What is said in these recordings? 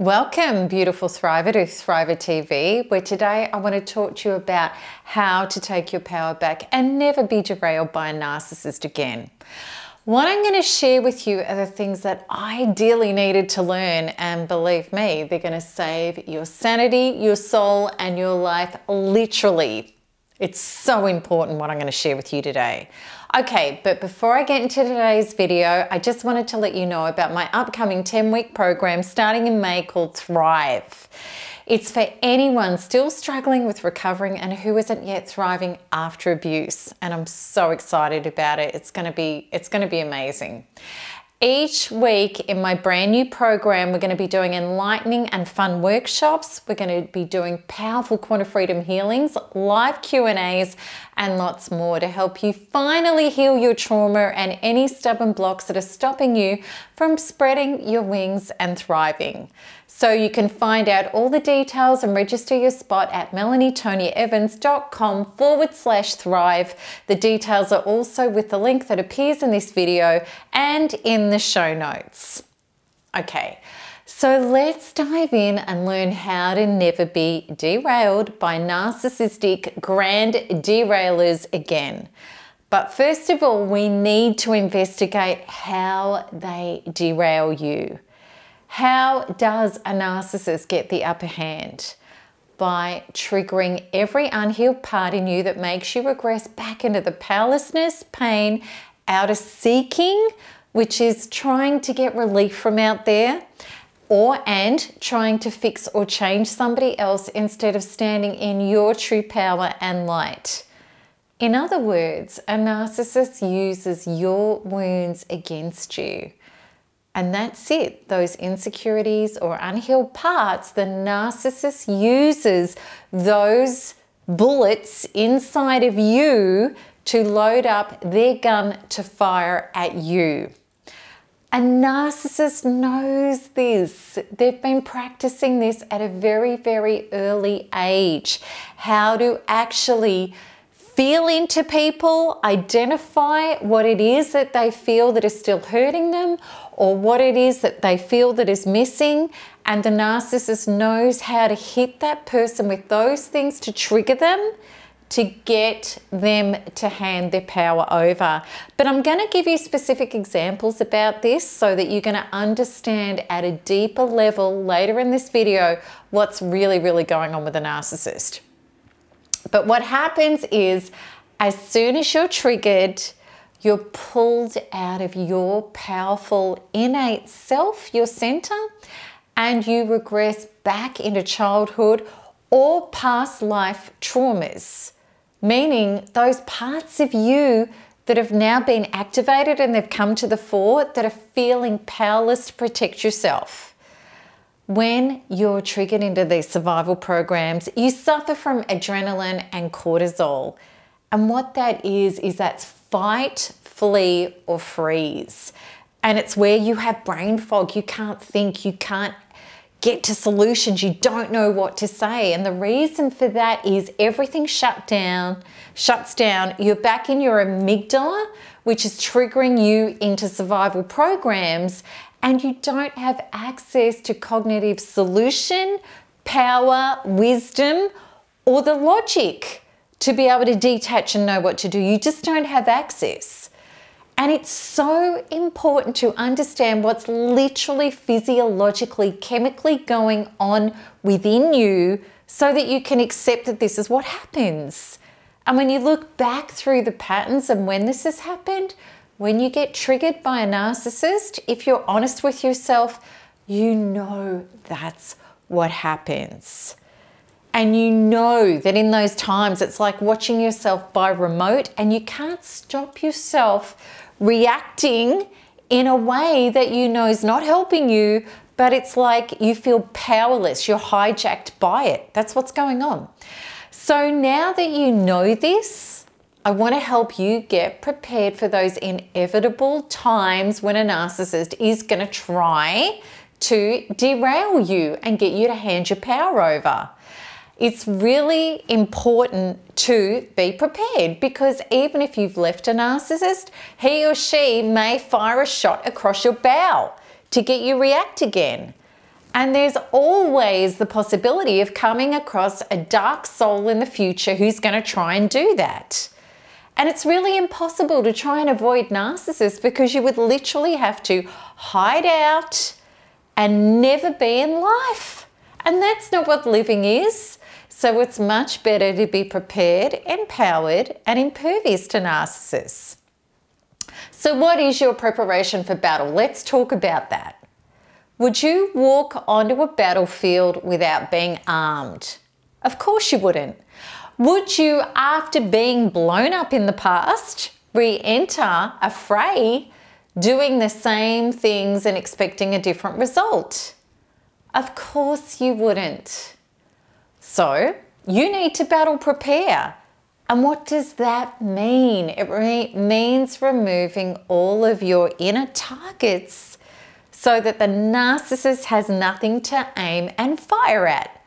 Welcome, beautiful Thriver, to Thriver TV, where today I want to talk to you about how to take your power back and never be derailed by a narcissist again. What I'm going to share with you are the things that I dearly needed to learn, and believe me, they're going to save your sanity, your soul, and your life literally. It's so important what I'm going to share with you today. Okay, but before I get into today's video, I just wanted to let you know about my upcoming 10 week program starting in May called Thrive. It's for anyone still struggling with recovering and who isn't yet thriving after abuse. And I'm so excited about it. It's going to be it's going to be amazing. Each week in my brand new program, we're going to be doing enlightening and fun workshops. We're going to be doing powerful quantum freedom healings, live Q&As, and lots more to help you finally heal your trauma and any stubborn blocks that are stopping you from spreading your wings and thriving. So you can find out all the details and register your spot at melanietoniaevans.com forward slash thrive. The details are also with the link that appears in this video and in the show notes. Okay, so let's dive in and learn how to never be derailed by narcissistic grand derailers again. But first of all, we need to investigate how they derail you. How does a narcissist get the upper hand? By triggering every unhealed part in you that makes you regress back into the powerlessness, pain, outer seeking, which is trying to get relief from out there, or and trying to fix or change somebody else instead of standing in your true power and light. In other words, a narcissist uses your wounds against you. And that's it. Those insecurities or unhealed parts, the narcissist uses those bullets inside of you to load up their gun to fire at you. A narcissist knows this. They've been practicing this at a very, very early age. How to actually feel into people, identify what it is that they feel that is still hurting them or what it is that they feel that is missing. And the narcissist knows how to hit that person with those things to trigger them to get them to hand their power over. But I'm going to give you specific examples about this so that you're going to understand at a deeper level later in this video what's really, really going on with a narcissist. But what happens is, as soon as you're triggered, you're pulled out of your powerful innate self, your center, and you regress back into childhood or past life traumas, meaning those parts of you that have now been activated and they've come to the fore that are feeling powerless to protect yourself. When you're triggered into these survival programs, you suffer from adrenaline and cortisol. And what that is, is that's fight, flee, or freeze. And it's where you have brain fog. You can't think, you can't get to solutions, you don't know what to say. And the reason for that is everything shut down, shuts down. You're back in your amygdala, which is triggering you into survival programs and you don't have access to cognitive solution, power, wisdom, or the logic to be able to detach and know what to do. You just don't have access. And it's so important to understand what's literally physiologically, chemically going on within you so that you can accept that this is what happens. And when you look back through the patterns and when this has happened, when you get triggered by a narcissist, if you're honest with yourself, you know that's what happens. And you know that in those times, it's like watching yourself by remote, and you can't stop yourself reacting in a way that you know is not helping you, but it's like you feel powerless, you're hijacked by it. That's what's going on. So now that you know this, I want to help you get prepared for those inevitable times when a narcissist is going to try to derail you and get you to hand your power over. It's really important to be prepared because even if you've left a narcissist, he or she may fire a shot across your bow to get you react again. And there's always the possibility of coming across a dark soul in the future who's going to try and do that. And it's really impossible to try and avoid narcissists because you would literally have to hide out and never be in life. And that's not what living is. So it's much better to be prepared, empowered, and impervious to narcissists. So, what is your preparation for battle? Let's talk about that. Would you walk onto a battlefield without being armed? Of course you wouldn't. Would you, after being blown up in the past, re enter a fray doing the same things and expecting a different result? Of course you wouldn't. So, you need to battle prepare. And what does that mean? It re means removing all of your inner targets so that the narcissist has nothing to aim and fire at.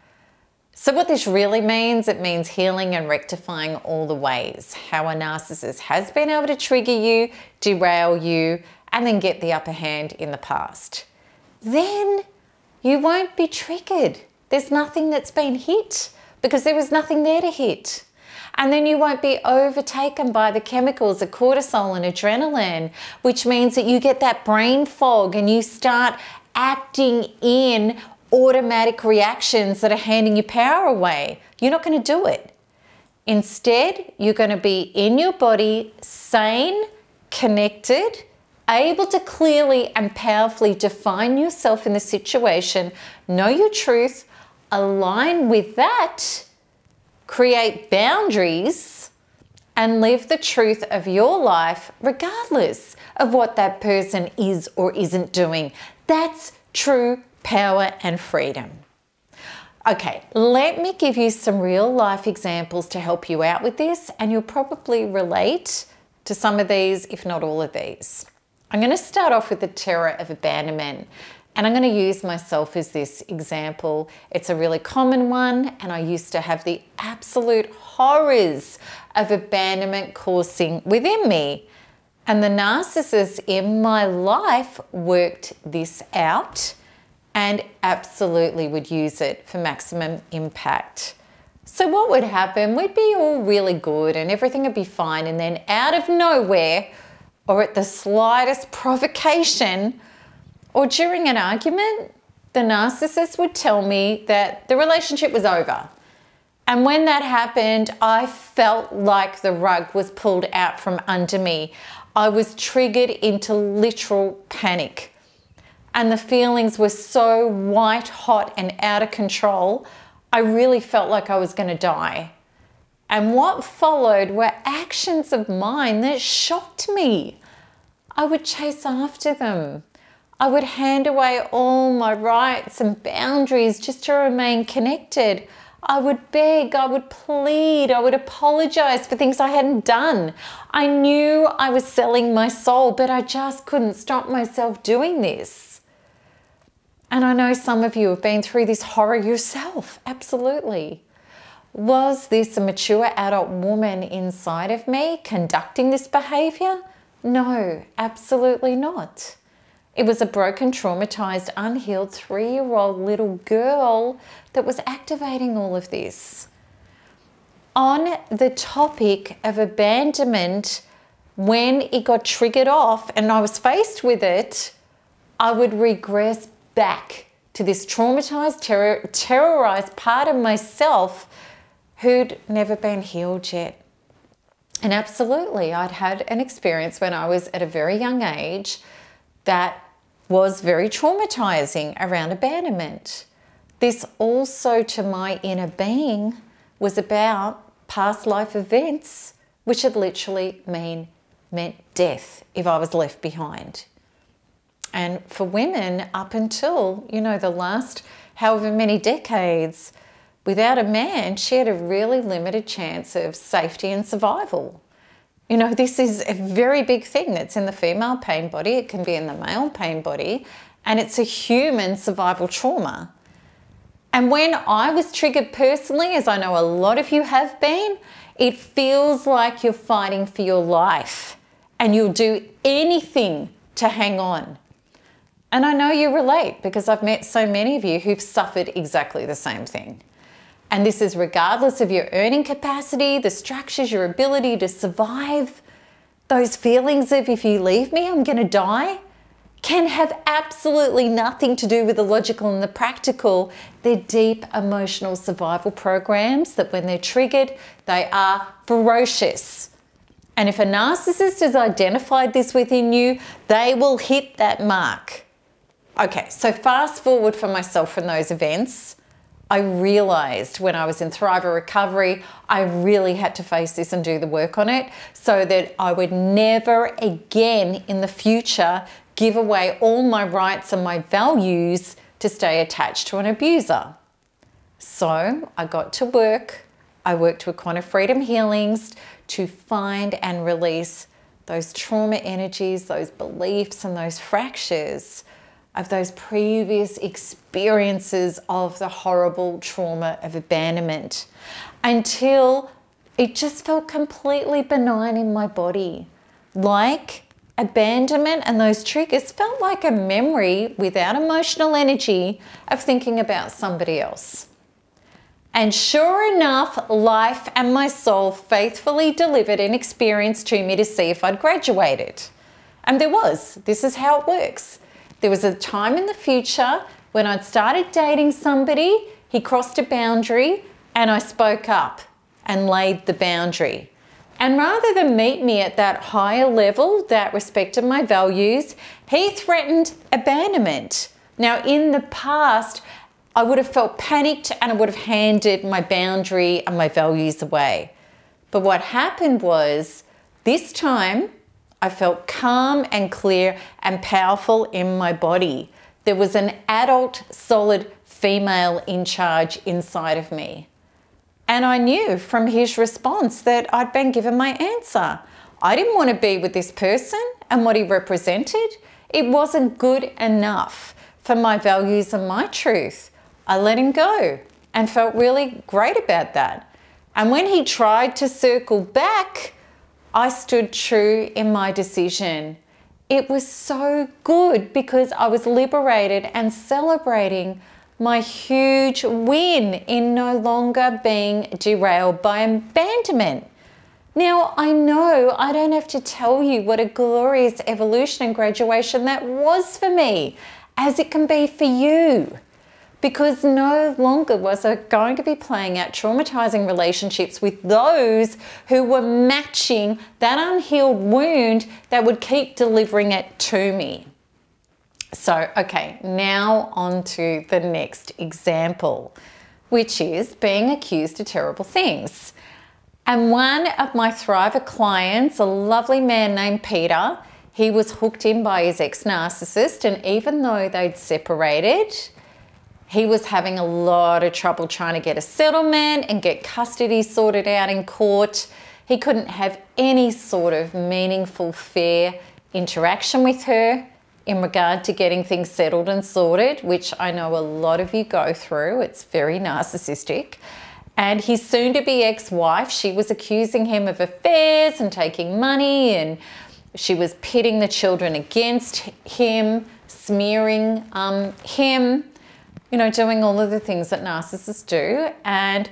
So, what this really means, it means healing and rectifying all the ways how a narcissist has been able to trigger you, derail you, and then get the upper hand in the past. Then you won't be triggered. There's nothing that's been hit because there was nothing there to hit. And then you won't be overtaken by the chemicals of cortisol and adrenaline, which means that you get that brain fog and you start acting in automatic reactions that are handing your power away. You're not going to do it. Instead, you're going to be in your body, sane, connected, able to clearly and powerfully define yourself in the situation, know your truth, align with that, create boundaries, and live the truth of your life regardless of what that person is or isn't doing. That's true power, and freedom. Okay, let me give you some real life examples to help you out with this, and you'll probably relate to some of these, if not all of these. I'm going to start off with the terror of abandonment, and I'm going to use myself as this example. It's a really common one, and I used to have the absolute horrors of abandonment coursing within me. And the narcissist in my life worked this out and absolutely would use it for maximum impact. So, what would happen? We'd be all really good and everything would be fine, and then out of nowhere, or at the slightest provocation, or during an argument, the narcissist would tell me that the relationship was over. And when that happened, I felt like the rug was pulled out from under me. I was triggered into literal panic and the feelings were so white hot and out of control, I really felt like I was going to die. And what followed were actions of mine that shocked me. I would chase after them. I would hand away all my rights and boundaries just to remain connected. I would beg, I would plead, I would apologize for things I hadn't done. I knew I was selling my soul, but I just couldn't stop myself doing this. And I know some of you have been through this horror yourself. Absolutely. Was this a mature adult woman inside of me conducting this behavior? No, absolutely not. It was a broken, traumatized, unhealed three year old little girl that was activating all of this. On the topic of abandonment, when it got triggered off and I was faced with it, I would regress back to this traumatized, terror, terrorized part of myself who'd never been healed yet. And absolutely, I'd had an experience when I was at a very young age that was very traumatizing around abandonment. This also, to my inner being, was about past life events, which had literally mean, meant death if I was left behind. And for women, up until, you know, the last however many decades, without a man, she had a really limited chance of safety and survival. You know, this is a very big thing that's in the female pain body, it can be in the male pain body, and it's a human survival trauma. And when I was triggered personally, as I know a lot of you have been, it feels like you're fighting for your life and you'll do anything to hang on. And I know you relate because I've met so many of you who've suffered exactly the same thing. And this is regardless of your earning capacity, the structures, your ability to survive. Those feelings of if you leave me, I'm going to die can have absolutely nothing to do with the logical and the practical. They're deep emotional survival programs that, when they're triggered, they are ferocious. And if a narcissist has identified this within you, they will hit that mark. Okay, so fast forward for myself from those events. I realized when I was in Thriver Recovery, I really had to face this and do the work on it so that I would never again in the future give away all my rights and my values to stay attached to an abuser. So I got to work. I worked with Quantum Freedom Healings to find and release those trauma energies, those beliefs, and those fractures of those previous experiences of the horrible trauma of abandonment until it just felt completely benign in my body. Like abandonment and those triggers felt like a memory without emotional energy of thinking about somebody else. And sure enough, life and my soul faithfully delivered an experience to me to see if I'd graduated. And there was. This is how it works. There was a time in the future when I'd started dating somebody, he crossed a boundary, and I spoke up and laid the boundary. And rather than meet me at that higher level that respected my values, he threatened abandonment. Now, in the past, I would have felt panicked and I would have handed my boundary and my values away. But what happened was this time I felt calm and clear and powerful in my body. There was an adult, solid female in charge inside of me. And I knew from his response that I'd been given my answer. I didn't want to be with this person and what he represented. It wasn't good enough for my values and my truth. I let him go and felt really great about that. And when he tried to circle back, I stood true in my decision. It was so good because I was liberated and celebrating my huge win in no longer being derailed by abandonment. Now, I know I don't have to tell you what a glorious evolution and graduation that was for me, as it can be for you. Because no longer was I going to be playing out traumatizing relationships with those who were matching that unhealed wound that would keep delivering it to me. So, okay, now on to the next example, which is being accused of terrible things. And one of my Thriver clients, a lovely man named Peter, he was hooked in by his ex narcissist, and even though they'd separated, he was having a lot of trouble trying to get a settlement and get custody sorted out in court. He couldn't have any sort of meaningful, fair interaction with her in regard to getting things settled and sorted, which I know a lot of you go through. It's very narcissistic. And his soon to be ex wife, she was accusing him of affairs and taking money, and she was pitting the children against him, smearing um, him, you know, doing all of the things that narcissists do. And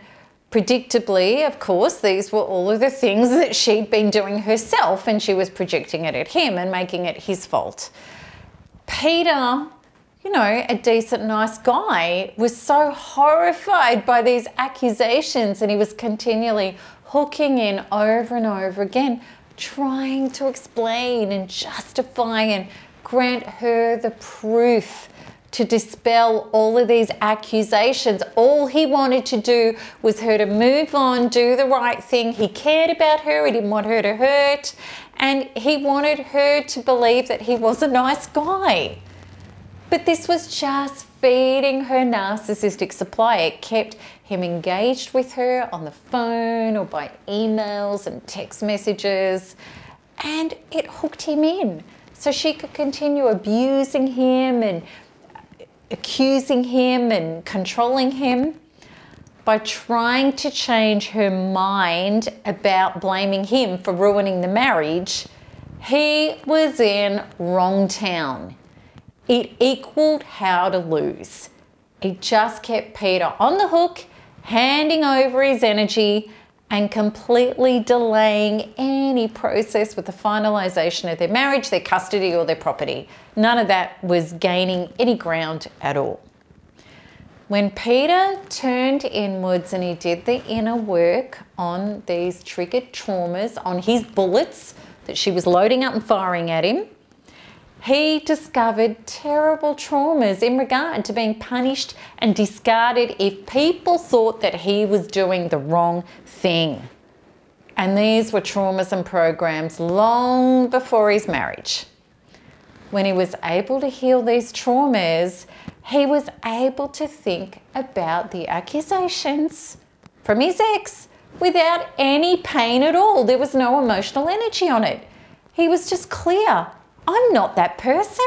predictably, of course, these were all of the things that she'd been doing herself, and she was projecting it at him and making it his fault. Peter, you know, a decent, nice guy, was so horrified by these accusations and he was continually hooking in over and over again, trying to explain and justify and grant her the proof to dispel all of these accusations. All he wanted to do was her to move on, do the right thing. He cared about her, he didn't want her to hurt, and he wanted her to believe that he was a nice guy. But this was just feeding her narcissistic supply. It kept him engaged with her on the phone or by emails and text messages, and it hooked him in. So she could continue abusing him and accusing him and controlling him by trying to change her mind about blaming him for ruining the marriage, he was in wrong town. It equaled how to lose. It just kept Peter on the hook, handing over his energy and completely delaying any process with the finalisation of their marriage, their custody, or their property. None of that was gaining any ground at all. When Peter turned inwards and he did the inner work on these triggered traumas, on his bullets that she was loading up and firing at him, he discovered terrible traumas in regard to being punished and discarded if people thought that he was doing the wrong thing. And these were traumas and programs long before his marriage. When he was able to heal these traumas, he was able to think about the accusations from his ex without any pain at all. There was no emotional energy on it. He was just clear I'm not that person.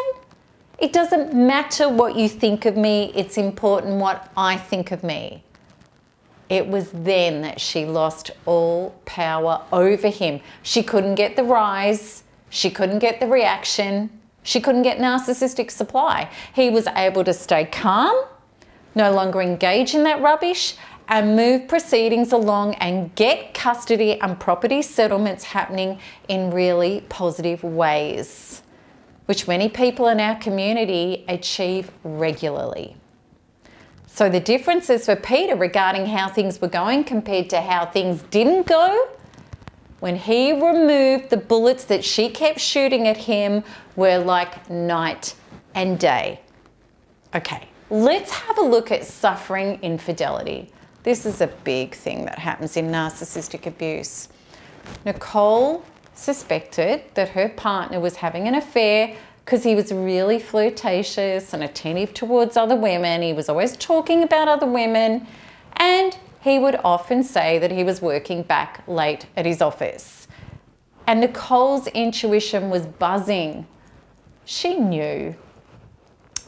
It doesn't matter what you think of me, it's important what I think of me. It was then that she lost all power over him. She couldn't get the rise, she couldn't get the reaction, she couldn't get narcissistic supply. He was able to stay calm, no longer engage in that rubbish, and move proceedings along and get custody and property settlements happening in really positive ways which many people in our community achieve regularly. So the differences for Peter regarding how things were going compared to how things didn't go, when he removed the bullets that she kept shooting at him were like night and day. Okay, let's have a look at suffering infidelity. This is a big thing that happens in narcissistic abuse. Nicole suspected that her partner was having an affair because he was really flirtatious and attentive towards other women. He was always talking about other women and he would often say that he was working back late at his office. And Nicole's intuition was buzzing. She knew.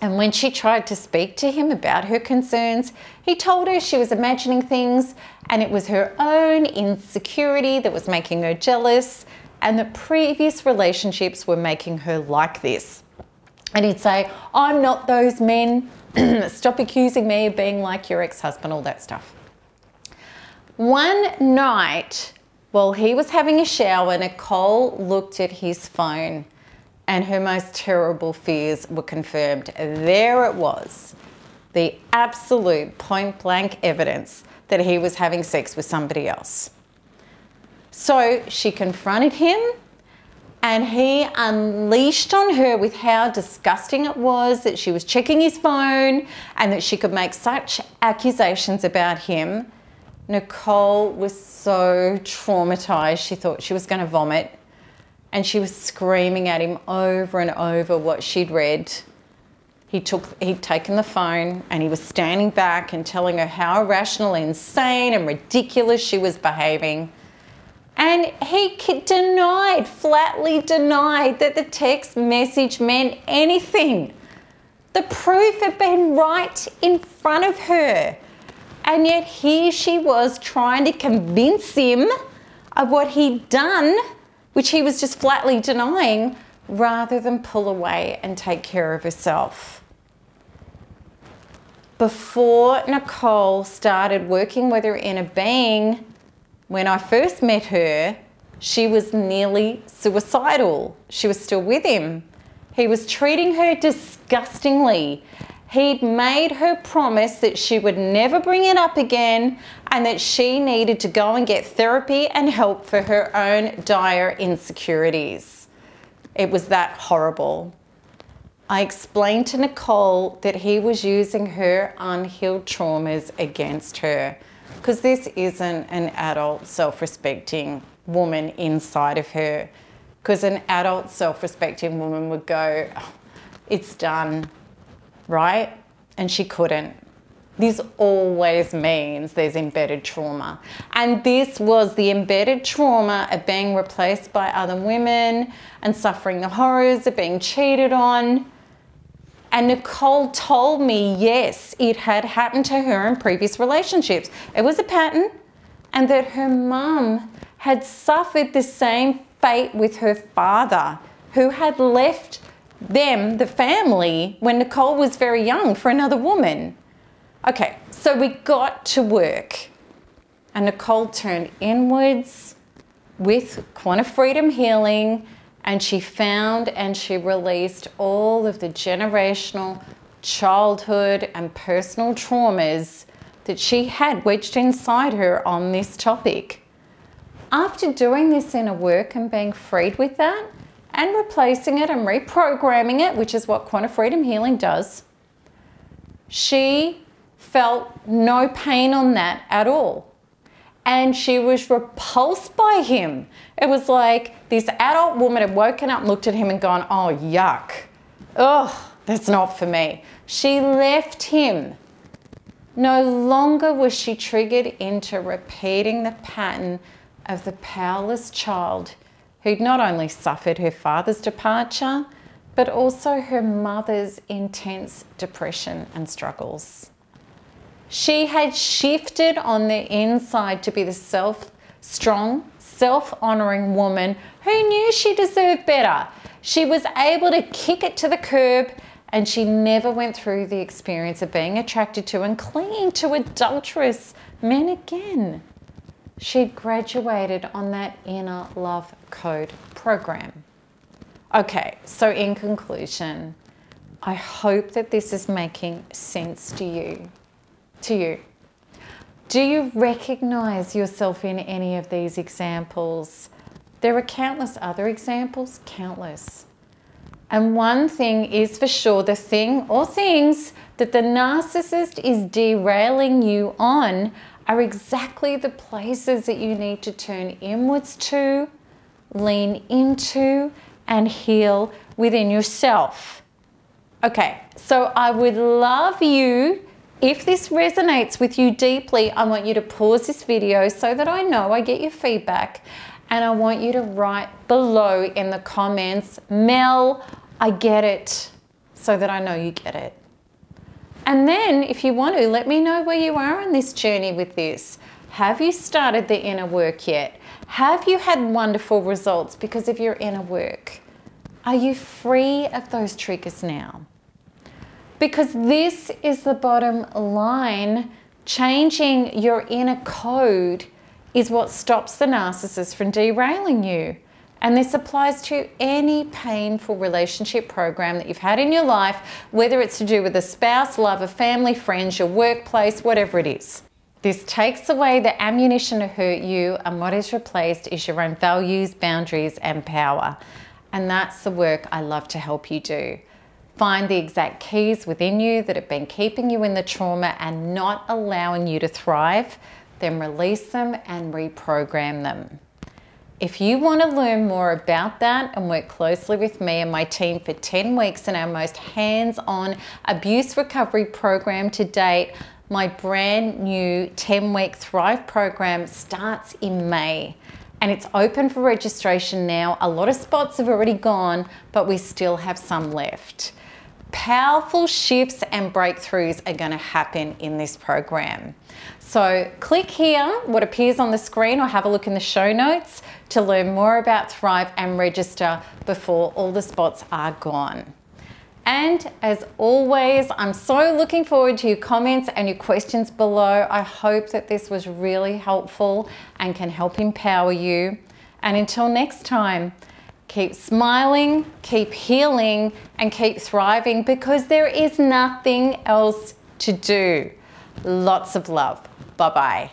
And when she tried to speak to him about her concerns, he told her she was imagining things and it was her own insecurity that was making her jealous and that previous relationships were making her like this. And he'd say, I'm not those men. Stop accusing me of being like your ex husband, all that stuff. One night, while he was having a shower, Nicole looked at his phone and her most terrible fears were confirmed. There it was the absolute point blank evidence that he was having sex with somebody else. So she confronted him and he unleashed on her with how disgusting it was that she was checking his phone and that she could make such accusations about him. Nicole was so traumatized, she thought she was going to vomit. And she was screaming at him over and over what she'd read. He took, he'd taken the phone and he was standing back and telling her how irrational, insane, and ridiculous she was behaving. And he denied, flatly denied that the text message meant anything. The proof had been right in front of her. And yet here she was trying to convince him of what he'd done, which he was just flatly denying, rather than pull away and take care of herself. Before Nicole started working with her inner being, when I first met her, she was nearly suicidal. She was still with him. He was treating her disgustingly. He'd made her promise that she would never bring it up again and that she needed to go and get therapy and help for her own dire insecurities. It was that horrible. I explained to Nicole that he was using her unhealed traumas against her because this isn't an adult self-respecting woman inside of her. Because an adult self-respecting woman would go oh, it's done right? And she couldn't. This always means there's embedded trauma. And this was the embedded trauma of being replaced by other women and suffering the horrors of being cheated on and Nicole told me, yes, it had happened to her in previous relationships. It was a pattern, and that her mum had suffered the same fate with her father, who had left them, the family, when Nicole was very young for another woman. Okay, so we got to work. And Nicole turned inwards with quantum Freedom Healing and she found and she released all of the generational childhood and personal traumas that she had wedged inside her on this topic. After doing this inner work and being freed with that and replacing it and reprogramming it, which is what quantum Freedom Healing does, she felt no pain on that at all. And she was repulsed by him. It was like this adult woman had woken up, looked at him, and gone, Oh, yuck. Ugh, that's not for me. She left him. No longer was she triggered into repeating the pattern of the powerless child who'd not only suffered her father's departure, but also her mother's intense depression and struggles. She had shifted on the inside to be the self strong, self honoring woman who knew she deserved better. She was able to kick it to the curb and she never went through the experience of being attracted to and clinging to adulterous men again. She'd graduated on that inner love code program. Okay, so in conclusion, I hope that this is making sense to you. To you. Do you recognize yourself in any of these examples? There are countless other examples, countless. And one thing is for sure the thing or things that the narcissist is derailing you on are exactly the places that you need to turn inwards to, lean into, and heal within yourself. Okay, so I would love you, if this resonates with you deeply, I want you to pause this video so that I know I get your feedback. And I want you to write below in the comments, Mel, I get it, so that I know you get it. And then, if you want to, let me know where you are on this journey with this. Have you started the inner work yet? Have you had wonderful results because of your inner work? Are you free of those triggers now? Because this is the bottom line. Changing your inner code is what stops the narcissist from derailing you. And this applies to any painful relationship program that you've had in your life, whether it's to do with a spouse, lover, family, friends, your workplace, whatever it is. This takes away the ammunition to hurt you, and what is replaced is your own values, boundaries, and power. And that's the work I love to help you do. Find the exact keys within you that have been keeping you in the trauma and not allowing you to thrive, then release them and reprogram them. If you want to learn more about that and work closely with me and my team for 10 weeks in our most hands-on abuse recovery program to date, my brand new 10 week Thrive program starts in May and it's open for registration now. A lot of spots have already gone, but we still have some left. Powerful shifts and breakthroughs are going to happen in this program. So click here, what appears on the screen, or have a look in the show notes to learn more about Thrive and register before all the spots are gone. And as always, I'm so looking forward to your comments and your questions below. I hope that this was really helpful and can help empower you. And until next time, keep smiling, keep healing, and keep thriving because there is nothing else to do. Lots of love. Bye bye.